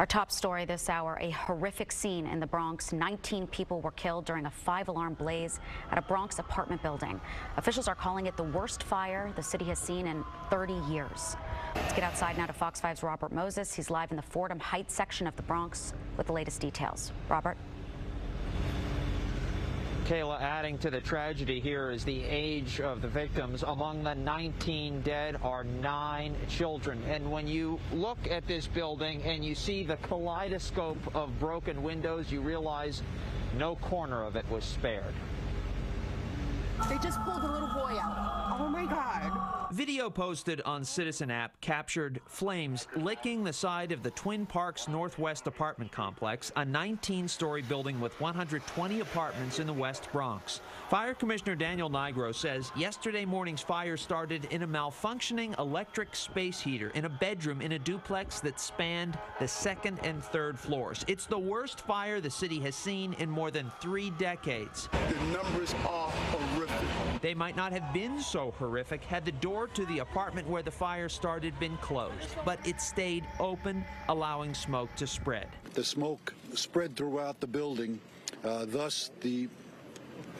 Our top story this hour, a horrific scene in the Bronx. 19 people were killed during a five-alarm blaze at a Bronx apartment building. Officials are calling it the worst fire the city has seen in 30 years. Let's get outside now to Fox 5's Robert Moses. He's live in the Fordham Heights section of the Bronx with the latest details. Robert? Kayla, adding to the tragedy here is the age of the victims. Among the 19 dead are nine children. And when you look at this building and you see the kaleidoscope of broken windows, you realize no corner of it was spared. They just pulled a little boy out. Oh my God. Video posted on Citizen app captured flames licking the side of the Twin Parks Northwest apartment complex, a 19-story building with 120 apartments in the West Bronx. Fire Commissioner Daniel Nigro says yesterday morning's fire started in a malfunctioning electric space heater in a bedroom in a duplex that spanned the second and third floors. It's the worst fire the city has seen in more than three decades. The numbers are horrific. They might not have been so horrific had the door door to the apartment where the fire started been closed, but it stayed open, allowing smoke to spread. The smoke spread throughout the building, uh, thus the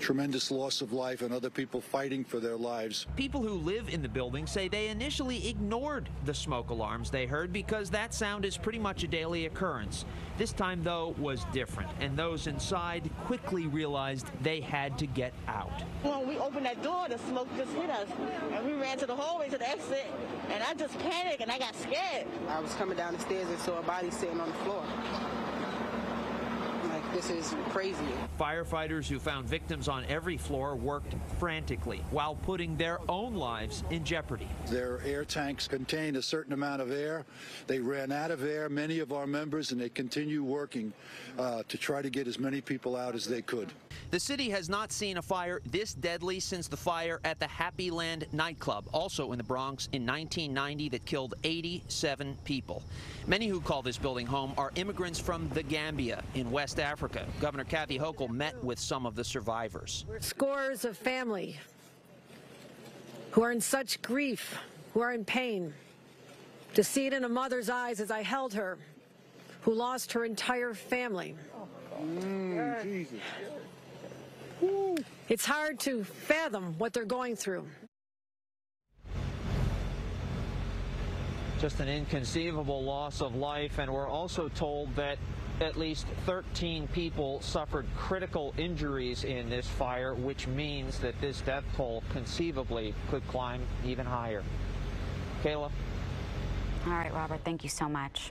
tremendous loss of life and other people fighting for their lives. People who live in the building say they initially ignored the smoke alarms they heard because that sound is pretty much a daily occurrence. This time, though, was different, and those inside quickly realized they had to get out. When we opened that door, the smoke just hit us, and we ran to the hallway to the exit, and I just panicked and I got scared. I was coming down the stairs and saw a body sitting on the floor. This is crazy. Firefighters who found victims on every floor worked frantically while putting their own lives in jeopardy. Their air tanks contained a certain amount of air. They ran out of air, many of our members, and they continue working uh, to try to get as many people out as they could. The city has not seen a fire this deadly since the fire at the Happy Land nightclub, also in the Bronx, in 1990 that killed 87 people. Many who call this building home are immigrants from the Gambia in West Africa. Governor Kathy Hochul met with some of the survivors. Scores of family who are in such grief, who are in pain. To see it in a mother's eyes as I held her, who lost her entire family. Mm, it's hard to fathom what they're going through. Just an inconceivable loss of life, and we're also told that at least 13 people suffered critical injuries in this fire, which means that this death toll conceivably could climb even higher. Kayla? All right, Robert, thank you so much.